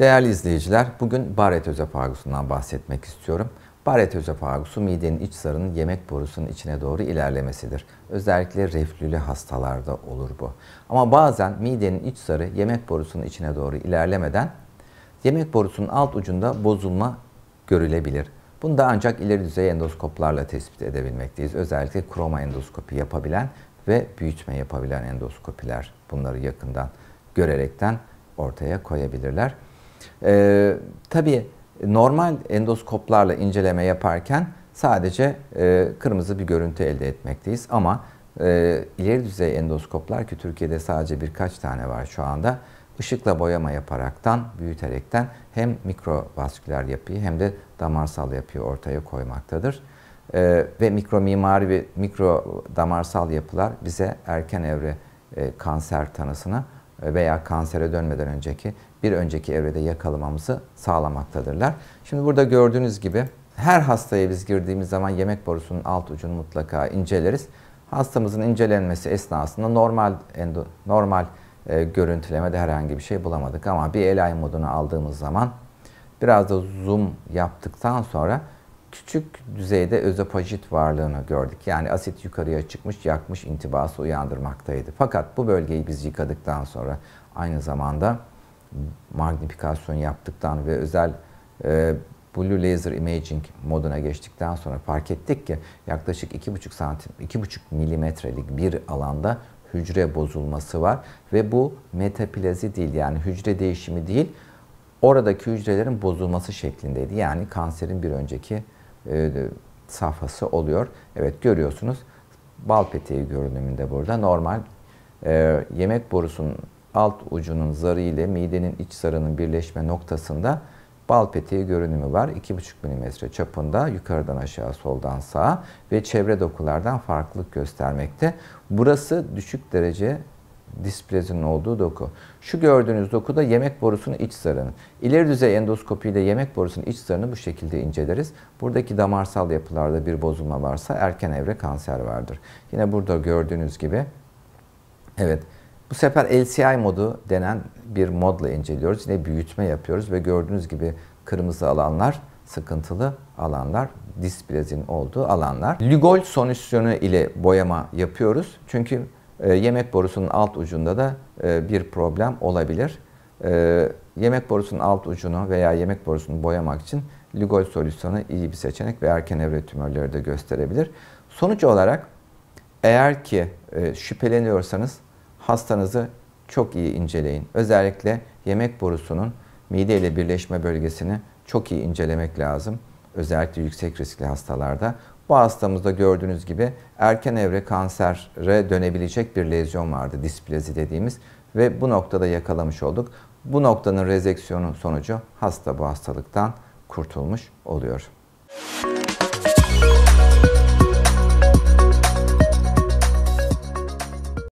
Değerli izleyiciler, bugün Barrett özofagusundan bahsetmek istiyorum. Barrett özofagusu midenin iç zarının yemek borusunun içine doğru ilerlemesidir. Özellikle reflülü hastalarda olur bu. Ama bazen midenin iç zarı yemek borusunun içine doğru ilerlemeden yemek borusunun alt ucunda bozulma görülebilir. Bunu da ancak ileri düzey endoskoplarla tespit edebilmekteyiz. Özellikle kroma endoskopi yapabilen ve büyütme yapabilen endoskopiler bunları yakından görerekten ortaya koyabilirler. Ee, tabii normal endoskoplarla inceleme yaparken sadece e, kırmızı bir görüntü elde etmekteyiz ama e, ileri düzey endoskoplar ki Türkiye'de sadece birkaç tane var şu anda ışıkla boyama yaparaktan, büyüterekten hem mikrovasküler yapıyı hem de damarsal yapıyı ortaya koymaktadır. Ee, ve mikro mimari ve mikro damarsal yapılar bize erken evre e, kanser tanısını veya kansere dönmeden önceki bir önceki evrede yakalamamızı sağlamaktadırlar. Şimdi burada gördüğünüz gibi her hastaya biz girdiğimiz zaman yemek borusunun alt ucunu mutlaka inceleriz. Hastamızın incelenmesi esnasında normal endo, normal e, görüntülemede herhangi bir şey bulamadık ama bir LI modunu aldığımız zaman biraz da zoom yaptıktan sonra küçük düzeyde özopajit varlığını gördük. Yani asit yukarıya çıkmış, yakmış intibası uyandırmaktaydı. Fakat bu bölgeyi biz yıkadıktan sonra aynı zamanda magnifikasyon yaptıktan ve özel e, Blue Laser Imaging moduna geçtikten sonra fark ettik ki yaklaşık 2,5 santim, 2,5 milimetrelik bir alanda hücre bozulması var ve bu metaplazi değil yani hücre değişimi değil oradaki hücrelerin bozulması şeklindeydi. Yani kanserin bir önceki e, safhası oluyor. Evet görüyorsunuz bal peteği görünümünde burada normal e, yemek borusunun alt ucunun zarı ile midenin iç zarının birleşme noktasında bal peteği görünümü var. 2,5 mm çapında yukarıdan aşağı soldan sağa ve çevre dokulardan farklılık göstermekte. Burası düşük derece displezinin olduğu doku. Şu gördüğünüz doku da yemek borusunun iç zarının. İleri düzey endoskopiyle yemek borusunun iç zarını bu şekilde inceleriz. Buradaki damarsal yapılarda bir bozulma varsa erken evre kanser vardır. Yine burada gördüğünüz gibi evet bu sefer LCI modu denen bir modla inceliyoruz. Yine büyütme yapıyoruz ve gördüğünüz gibi kırmızı alanlar sıkıntılı alanlar, displezin olduğu alanlar. Lugol solüsyonu ile boyama yapıyoruz. Çünkü e, yemek borusunun alt ucunda da e, bir problem olabilir. E, yemek borusunun alt ucunu veya yemek borusunu boyamak için Lugol solüsyonu iyi bir seçenek ve erken evre tümörleri de gösterebilir. Sonuç olarak eğer ki şüpheleniyorsanız hastanızı çok iyi inceleyin. Özellikle yemek borusunun mide ile birleşme bölgesini çok iyi incelemek lazım. Özellikle yüksek riskli hastalarda. Bu hastamızda gördüğünüz gibi erken evre kansere dönebilecek bir lezyon vardı, displezi dediğimiz ve bu noktada yakalamış olduk. Bu noktanın rezeksiyonu sonucu hasta bu hastalıktan kurtulmuş oluyor.